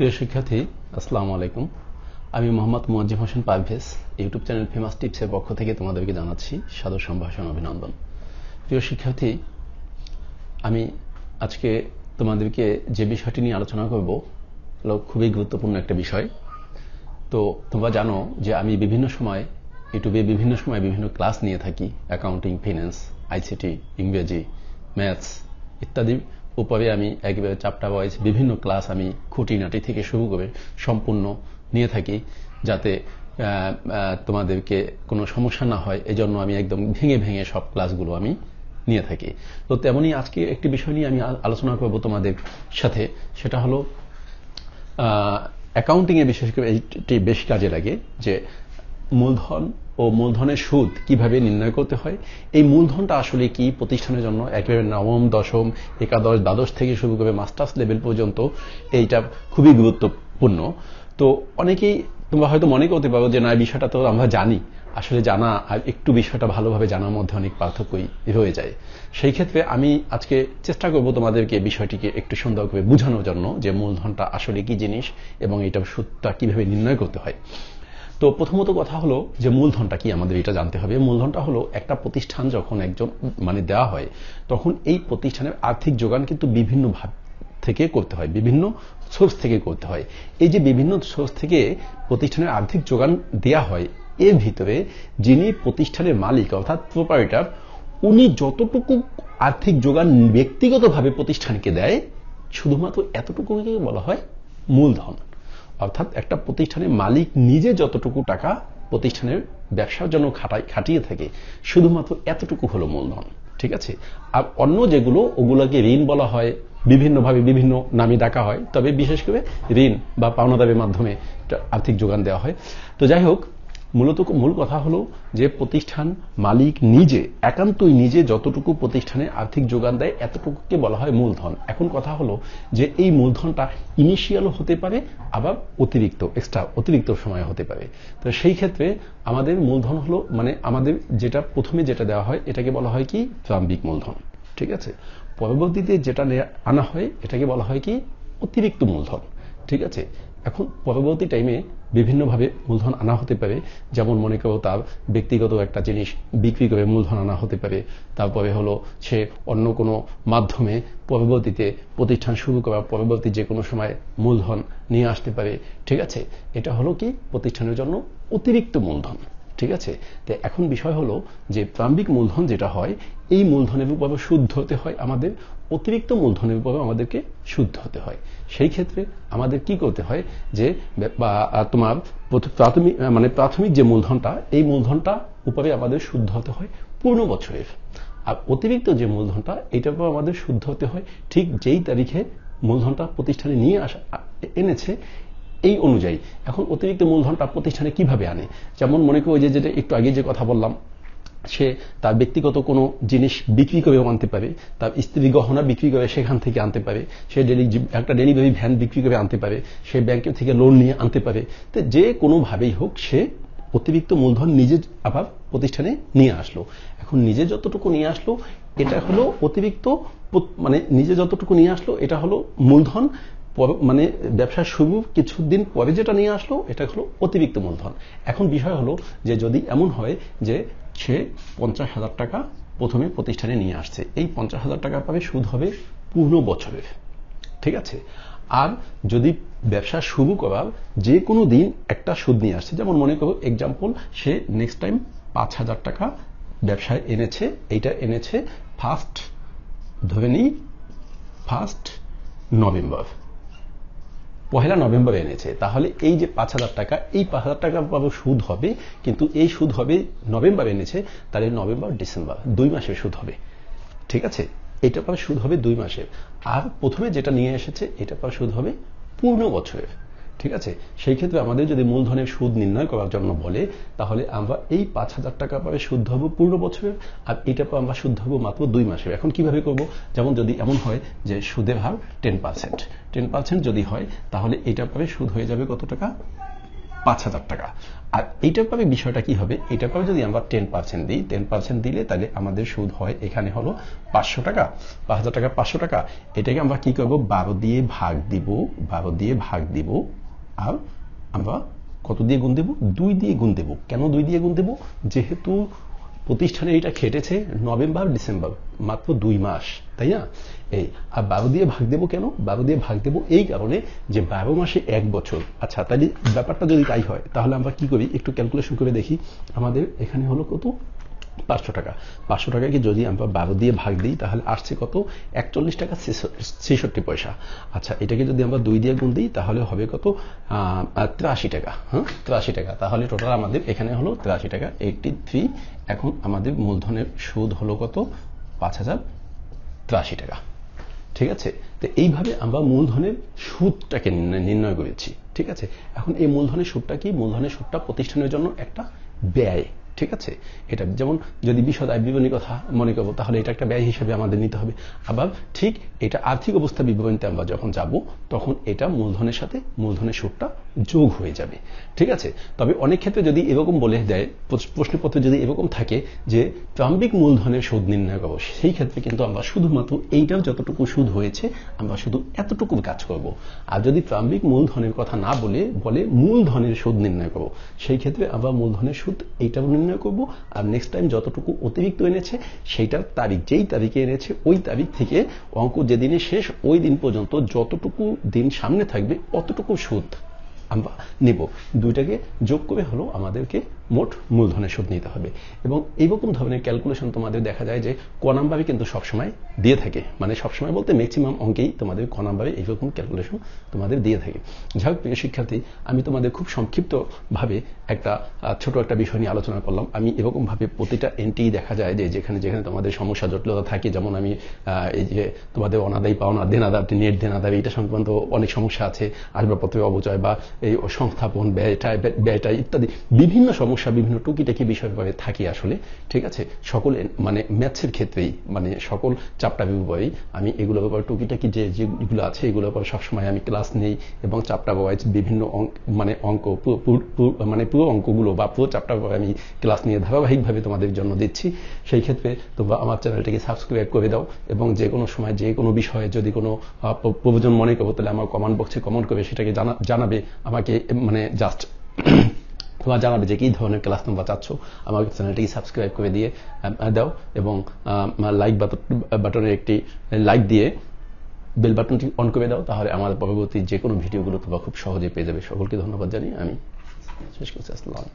প্রিয় শিক্ষার্থী, আসসালামু আলাইকুম। আমি Mohammad Muazzim Hossain Parvez, YouTube channel famous টিপসের পক্ষ থেকে তোমাদেরকে জানাচ্ছি সাদর সম্ভাষণ অভিনন্দন। প্রিয় শিক্ষার্থী, আমি আজকে তোমাদেরকে যে বিষয়টি নিয়ে আলোচনা করব খুবই গুরুত্বপূর্ণ একটা বিষয়। তো তোমরা জানো যে আমি বিভিন্ন সময় ইউটিউবে বিভিন্ন সময় বিভিন্ন ক্লাস নিয়ে থাকি, অ্যাকাউন্টিং, ফিন্যান্স, আইসিটি, ইংরেজি, ম্যাথস ইত্যাদি। উপরে আমি একেবারে চাপটা ওয়াইজ বিভিন্ন ক্লাস আমি খুঁটিনাটি থেকে শুরু করে সম্পূর্ণ নিয়ে থাকি যাতে তোমাদেরকে কোনো সমস্যা না হয়। এজন্য আমি একদম ভেঙে ভেঙে সব ক্লাসগুলো আমি নিয়ে থাকি। তো তেমনই আজকে একটি বিষয় নিয়ে আমি আলোচনা করব তোমাদের সাথে। সেটা হলো অ্যাকাউন্টিংয়ে বিশেষ করে এইটি বেশ কাজে লাগে যে, মূলধন ও মূলধনের সুদ কীভাবে নির্ণয় করতে হয়? এই মূলধনটা আসলে কি প্রতিষ্ঠানের জন্য? একেবারে নবম, দশম, একাদশ, দ্বাদশ থেকে শুরু করে মাস্টার্স লেভেল পর্যন্ত এইটা খুবই গুরুত্বপূর্ণ। তো অনেকেই তোমরা হয়তো মনে করতে পারো যে না বিষয়টা তো আমরা জানি। আসলে জানা আর একটু বিষয়টা ভালোভাবে জানার মধ্যে অনেক পার্থক্যই রয়ে যায়। সেই ক্ষেত্রে আমি আজকে চেষ্টা করব তোমাদেরকে বিষয়টিকে একটু সুন্দর করে বোঝানোর জন্য যে মূলধনটা আসলে কি জিনিস এবং এটা সুদটা কীভাবে নির্ণয় করতে হয়। তো প্রথমত কথা হলো যে মূলধনটা কি আমাদের এটা জানতে হবে। মূলধনটা হলো একটা প্রতিষ্ঠান যখন একজন মানে দেওয়া হয়, তখন এই প্রতিষ্ঠানের আর্থিক যোগান কিন্তু বিভিন্ন ভাব থেকে করতে হয়, বিভিন্ন সোর্স থেকে করতে হয়। এই যে বিভিন্ন সোর্স থেকে প্রতিষ্ঠানের আর্থিক যোগান দেয়া হয়, এর ভিতরে যিনি প্রতিষ্ঠানের মালিক, অর্থাৎ প্রোপারেটার উনি যতটুকু আর্থিক যোগান ব্যক্তিগতভাবে প্রতিষ্ঠানকে দেয়, শুধুমাত্র এতটুকুকে বলা হয় মূলধন। অর্থাৎ একটা প্রতিষ্ঠানের মালিক নিজে যতটুকু টাকা প্রতিষ্ঠানের ব্যবসার জন্য খাটিয়ে থাকে, শুধুমাত্র এতটুকু হলো মূলধন, ঠিক আছে? আর অন্য যেগুলো, ওগুলোকে ঋণ বলা হয়, বিভিন্নভাবে বিভিন্ন নামে ডাকা হয়, তবে বিশেষ করে ঋণ বা পাওনা দাবির মাধ্যমে আর্থিক যোগান দেওয়া হয়। তো যাই হোক মূলত মূল কথা হলো যে প্রতিষ্ঠান মালিক নিজে, একান্তই নিজে যতটুকু প্রতিষ্ঠানে আর্থিক যোগান দেয়, এতটুকুকে বলা হয় মূলধন। এখন কথা হলো যে এই মূলধনটা ইনিশিয়ালও হতে পারে, আবার অতিরিক্ত এক্সট্রা অতিরিক্ত সময় হতে পারে। তো সেই ক্ষেত্রে আমাদের মূলধন হলো মানে আমাদের যেটা প্রথমে যেটা দেওয়া হয়, এটাকে বলা হয় কি? প্রাম্বিক মূলধন। ঠিক আছে? পরবর্তীতে যেটা আনা হয়, এটাকে বলা হয় কি? অতিরিক্ত মূলধন। ঠিক আছে? এখন পরবর্তী টাইমে বিভিন্নভাবে মূলধন আনা হতে পারে। যেমন মনে করো তার ব্যক্তিগত একটা জিনিস বিক্রি করে মূলধন আনা হতে পারে। তারপরে হলো সে অন্য কোনো মাধ্যমে পরবর্তীতে প্রতিষ্ঠান শুরু করার পরবর্তী যে কোনো সময় মূলধন নিয়ে আসতে পারে। ঠিক আছে? এটা হলো কি? প্রতিষ্ঠানের জন্য অতিরিক্ত মূলধন। ঠিক আছে? তো এখন বিষয় হলো যে প্রাম্বিক মূলধন যেটা হয়, এই মূলধনের উপরে শুদ্ধ হতে হয় আমাদের, অতিরিক্ত মূলধনের উপরে আমাদেরকে শুদ্ধ হতে হয়। সেই ক্ষেত্রে আমাদের কি করতে হয় যে তোমার প্রাথমিক মানে প্রাথমিক যে মূলধনটা, এই মূলধনটা উপরে আমাদের শুদ্ধ হতে হয় পূর্ণ বছরের। আর অতিরিক্ত যে মূলধনটা, এটার উপর আমাদের শুদ্ধ হতে হয় ঠিক যেই তারিখে মূলধনটা প্রতিষ্ঠানে নিয়ে আসা এনেছে এই অনুযায়ী। এখন অতিরিক্ত মূলধনটা প্রতিষ্ঠানে কীভাবে আনে? যেমন মনে করি যে, যেটা একটু আগে যে কথা বললাম, সে তার ব্যক্তিগত কোনো জিনিস বিক্রি করেও আনতে পারে, তার স্ত্রী গহনা বিক্রি করে সেখান থেকে আনতে পারে, সে ডেলি একটা ডেলিভারি ভ্যান বিক্রি করে আনতে পারে, সে ব্যাংকের থেকে লোন নিয়ে আনতে পারে। তো যে কোনোভাবেই হোক, সে অতিরিক্ত মূলধন নিজে আবার প্রতিষ্ঠানে নিয়ে আসলো। এখন নিজে যতটুকু নিয়ে আসলো, এটা হলো অতিরিক্ত মানে নিজে যতটুকু নিয়ে আসলো, এটা হলো মূলধন মানে ব্যবসা শুরু কিছুদিন পরে যেটা নিয়ে আসলো, এটা হলো অতিরিক্ত মূলধন। এখন বিষয় হলো যে যদি এমন হয় যে সে পঞ্চাশ হাজার টাকা প্রথমে প্রতিষ্ঠানে নিয়ে আসছে, এই পঞ্চাশ হাজার টাকা পাবে সুদ হবে পূর্ণ বছরের। ঠিক আছে? আর যদি ব্যবসা শুরু করার যে কোনো দিন একটা সুদ নিয়ে আসছে, যেমন মনে করো এক্সাম্পল সে নেক্সট টাইম পাঁচ হাজার টাকা ব্যবসায় এনেছে, এইটা এনেছে ফার্স্ট ধরে নিই ফার্স্ট নভেম্বর পহেলা নভেম্বর এনেছে। তাহলে এই যে পাঁচ হাজার টাকা, এই পাঁচ হাজার টাকা পাবো সুদ হবে, কিন্তু এই সুদ হবে নভেম্বর এনেছে, তাহলে নভেম্বর, ডিসেম্বর, দুই মাসের সুদ হবে। ঠিক আছে? এটা পাবে সুদ হবে দুই মাসের। আর প্রথমে যেটা নিয়ে এসেছে এটা পাবে সুদ হবে পূর্ণ বছরের। ঠিক আছে? সেই ক্ষেত্রে আমাদের যদি মূলধনের সুদ নির্ণয় করার জন্য বলে, তাহলে আমরা এই পাঁচ হাজার টাকা পাবে শুদ্ধ হব পূর্ণ বছরের, আর এটা পাবো আমরা শুদ্ধ হব মাত্র দুই মাসের। এখন কীভাবে করব? যেমন যদি এমন হয় যে সুদের হার টেন পার্সেন্ট। টেন পার্সেন্ট যদি হয়, তাহলে এটা পাবে সুদ হয়ে যাবে কত টাকা? পাঁচ হাজার টাকা। আর এইটার পাবে বিষয়টা কি হবে? এটা পাবে যদি আমরা টেন পার্সেন্ট দিই, টেন পার্সেন্ট দিলে তাহলে আমাদের সুদ হয় এখানে হলো পাঁচশো টাকা। পাঁচ হাজার টাকা পাঁচশো টাকা। এটাকে আমরা কি করব? বারো দিয়ে ভাগ দিব, বারো দিয়ে ভাগ দিব আর আমরা কত দিয়ে গুণ দেব? দুই দিয়ে গুণ দেব। কেন দুই দিয়ে গুণ দেব? যেহেতু প্রতিষ্ঠানে এটা খেটেছে নভেম্বর, ডিসেম্বর, মাত্র দুই মাস, তাই না? এই, আর বারো দিয়ে ভাগ দেবো কেন? বারো দিয়ে ভাগ দেবো এই কারণে যে বারো মাসে এক বছর। আচ্ছা তাহলে ব্যাপারটা যদি তাই হয়, তাহলে আমরা কি করি? একটু ক্যালকুলেশন করে দেখি। আমাদের এখানে হলো কত? পাঁচশো টাকা। পাঁচশো টাকাকে যদি আমরা বারো দিয়ে ভাগ দিই, তাহলে আসছে কত? একচল্লিশ টাকা ছেষট্টি পয়সা। আচ্ছা এটাকে যদি আমরা দুই দিয়ে গুণ দিই, তাহলে হবে কত? তিরাশি টাকা। হ্যাঁ? তিরাশি টাকা। তাহলে টোটাল আমাদের এখানে হলো তিরাশি টাকা। এইটটি থ্রি এখন আমাদের মূলধনের সুদ হলো কত? পাঁচ হাজার তিরাশি টাকা। ঠিক আছে? তো এইভাবে আমরা মূলধনের সুদটাকে নির্ণয় করেছি। ঠিক আছে? এখন এই মূলধনের সুদটা কি? মূলধনের সুদটা প্রতিষ্ঠানের জন্য একটা ব্যয়। ঠিক আছে? এটা যেমন যদি বিশদ আয় বিবরণী কথা মনে করব, তাহলে এটা একটা ব্যয় হিসেবে আমাদের নিতে হবে। আবার ঠিক এটা আর্থিক অবস্থা বিবরণীতে আমরা যখন যাব, তখন এটা মূলধনের সাথে মূলধনের সুদটা যোগ হয়ে যাবে। ঠিক আছে? তবে অনেক ক্ষেত্রে যদি এরকম বলে দেয় প্রশ্নপত্রে যদি এরকম থাকে যে প্রাম্বিক মূলধনের সুদ নির্ণয় করব, সেই ক্ষেত্রে কিন্তু আমরা শুধুমাত্র এইটার যতটুকু সুদ হয়েছে, আমরা শুধু এতটুকু কাজ করব। আর যদি প্রাম্বিক মূলধনের কথা না বলে বলে মূলধনের সুদ নির্ণয় করব, সেই ক্ষেত্রে আমরা মূলধনের সুদ এইটাও নির্ণয় করব। আর নেক্সট টাইম যতটুকু অতিরিক্ত এনেছে, সেইটার তারিখ, যেই তারিখে এনেছে, ওই তারিখ থেকে অঙ্ক যেদিনে শেষ, ওই দিন পর্যন্ত যতটুকু দিন সামনে থাকবে, অতটুকু সুদ নেব। দুইটাকে যোগ করে হলো আমাদেরকে মোট মূলধনের সুদ নিতে হবে। এবং এইরকম ধরনের ক্যালকুলেশন তোমাদের দেখা যায় যে ক নাম্বারে কিন্তু সবসময় দিয়ে থাকে। মানে সবসময় বলতে ম্যাক্সিমাম অঙ্কেই তোমাদের ক নাম্বারে এইরকম ক্যালকুলেশন তোমাদের দিয়ে থাকে। যাই হোক, প্রিয় শিক্ষার্থী, আমি তোমাদের খুব সংক্ষিপ্তভাবে একটা ছোট একটা বিষয় নিয়ে আলোচনা করলাম। আমি এরকমভাবে প্রতিটা এন্ট্রি দেখা যায় যে যেখানে যেখানে তোমাদের সমস্যা জটিলতা থাকে। যেমন আমি এই যে তোমাদের অনাদায়ী, পাওনা, দেনাদার নেট দেনাদার এটা সংক্রান্ত অনেক সমস্যা আছে। আসবাবপত্রের অবচয় বা এই সংস্থাপন, ব্যয়টা ব্যয়টা ইত্যাদি বিভিন্ন সমস্যা বিভিন্ন টুকিটাকি বিষয়ভাবে থাকি আসলে, ঠিক আছে? সকল মানে ম্যাথসের ক্ষেত্রেই মানে সকল চাপটা বিভাগেই আমি এগুলোর ব্যাপারে টুকিটাকি যে যেগুলো আছে এগুলো ব্যাপারে সবসময় আমি ক্লাস নেই এবং চাপটা ওয়াইজ বিভিন্ন মানে অঙ্ক মানে পুরো অঙ্কগুলো বা পুরো চাপটা আমি ক্লাস নিয়ে ধারাবাহিকভাবে তোমাদের জন্য দিচ্ছি। সেই ক্ষেত্রে তোমরা আমার চ্যানেলটিকে সাবস্ক্রাইব করে দাও এবং যে কোনো সময় যে কোনো বিষয়ে যদি কোনো প্রয়োজন মনে করব তাহলে আমার কমেন্ট বক্সে কমেন্ট করে সেটাকে জানাবে, আমাকে মানে জাস্ট তোমার জানাবে যে কি ধরনের ক্লাস তোমরা চাচ্ছ। আমার চ্যানেলটিকে সাবস্ক্রাইব করে দিয়ে দাও এবং লাইক বাটনের একটি লাইক দিয়ে বেল বাটনটি অন করে দাও, তাহলে আমার পরবর্তী যে কোনো ভিডিওগুলো তোমরা খুব সহজে পেয়ে যাবে। সকলকে ধন্যবাদ জানি আমি শেষ করছি। আসসালাম